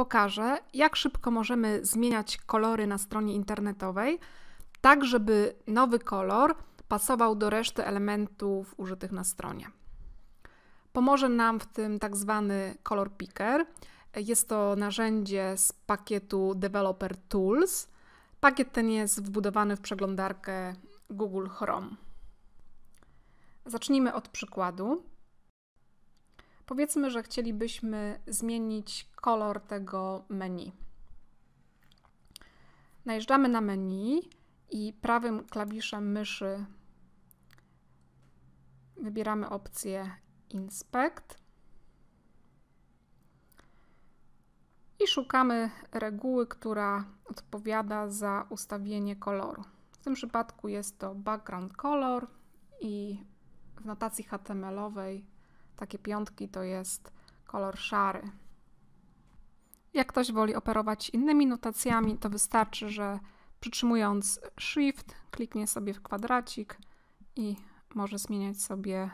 pokażę, jak szybko możemy zmieniać kolory na stronie internetowej, tak żeby nowy kolor pasował do reszty elementów użytych na stronie. Pomoże nam w tym tak zwany Color Picker. Jest to narzędzie z pakietu Developer Tools. Pakiet ten jest wbudowany w przeglądarkę Google Chrome. Zacznijmy od przykładu. Powiedzmy, że chcielibyśmy zmienić kolor tego menu. Najeżdżamy na menu i prawym klawiszem myszy wybieramy opcję Inspect i szukamy reguły, która odpowiada za ustawienie koloru. W tym przypadku jest to background color i w notacji HTML-owej takie piątki to jest kolor szary. Jak ktoś woli operować innymi notacjami, to wystarczy, że przytrzymując Shift kliknie sobie w kwadracik i może zmieniać sobie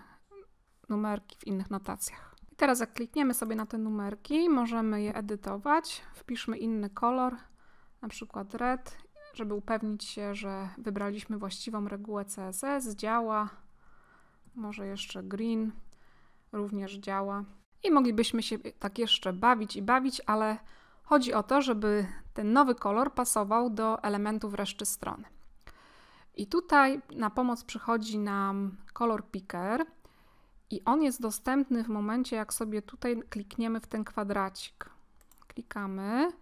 numerki w innych notacjach. I teraz jak klikniemy sobie na te numerki, możemy je edytować. Wpiszmy inny kolor, na przykład red, żeby upewnić się, że wybraliśmy właściwą regułę CSS, działa. Może jeszcze green również działa. I moglibyśmy się tak jeszcze bawić i bawić, ale chodzi o to, żeby ten nowy kolor pasował do elementów reszty strony. I tutaj na pomoc przychodzi nam Color Picker i on jest dostępny w momencie, jak sobie tutaj klikniemy w ten kwadracik. Klikamy,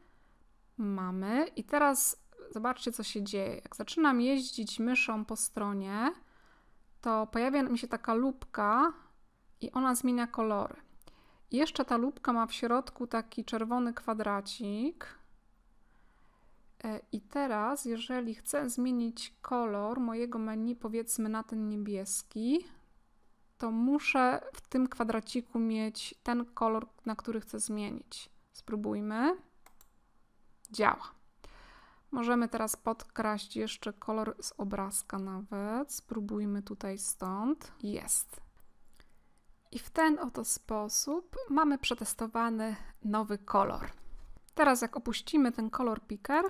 mamy i teraz zobaczcie, co się dzieje. Jak zaczynam jeździć myszą po stronie, to pojawia mi się taka lupka i ona zmienia kolory. Jeszcze ta lupka ma w środku taki czerwony kwadracik. E, I teraz, jeżeli chcę zmienić kolor mojego menu, powiedzmy na ten niebieski, to muszę w tym kwadraciku mieć ten kolor, na który chcę zmienić. Spróbujmy. Działa. Możemy teraz podkraść jeszcze kolor z obrazka nawet. Spróbujmy tutaj stąd. Jest. Ten oto sposób mamy przetestowany nowy kolor. Teraz jak opuścimy ten kolor picker,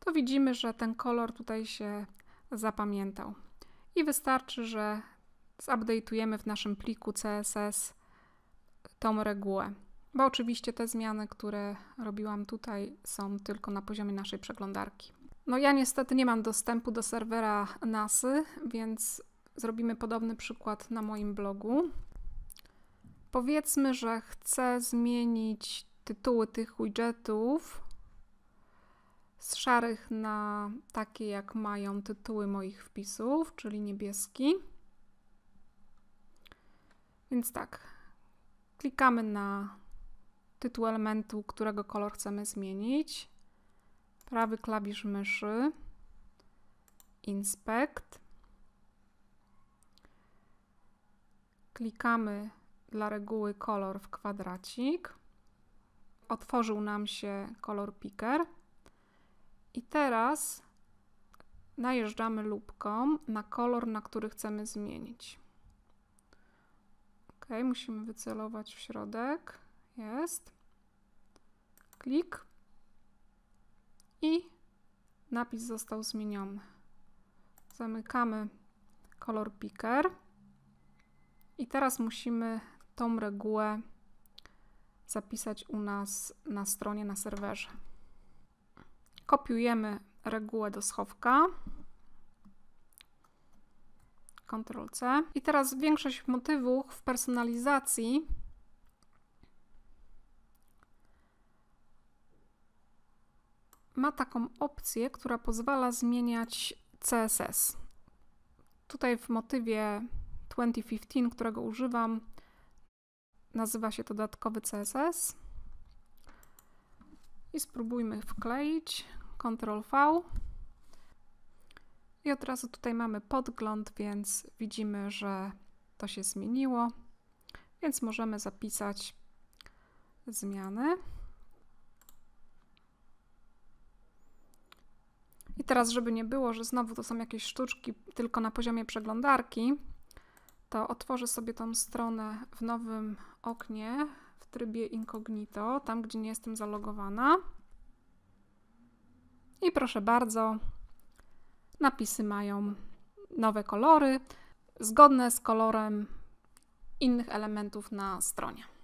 to widzimy, że ten kolor tutaj się zapamiętał. I wystarczy, że zupdate'ujemy w naszym pliku CSS tą regułę. Bo oczywiście te zmiany, które robiłam tutaj, są tylko na poziomie naszej przeglądarki. No ja niestety nie mam dostępu do serwera NASY, więc zrobimy podobny przykład na moim blogu. Powiedzmy, że chcę zmienić tytuły tych widgetów z szarych na takie, jak mają tytuły moich wpisów, czyli niebieski. Więc tak, klikamy na tytuł elementu, którego kolor chcemy zmienić. Prawy klawisz myszy, Inspect. Klikamy dla reguły kolor w kwadracik. Otworzył nam się kolor picker. I teraz najeżdżamy lupką na kolor, na który chcemy zmienić. Ok, musimy wycelować w środek. Jest. Klik. I napis został zmieniony. Zamykamy kolor picker. I teraz musimy tą regułę zapisać u nas na stronie, na serwerze. Kopiujemy regułę do schowka. Ctrl-C. I teraz większość motywów w personalizacji ma taką opcję, która pozwala zmieniać CSS. Tutaj w motywie 2015, którego używam, nazywa się to dodatkowy CSS. I spróbujmy wkleić. Ctrl V. I od razu tutaj mamy podgląd, więc widzimy, że to się zmieniło. Więc możemy zapisać zmiany. I teraz, żeby nie było, że znowu to są jakieś sztuczki tylko na poziomie przeglądarki, to otworzę sobie tą stronę w nowym oknie w trybie incognito, tam gdzie nie jestem zalogowana. I proszę bardzo, napisy mają nowe kolory, zgodne z kolorem innych elementów na stronie.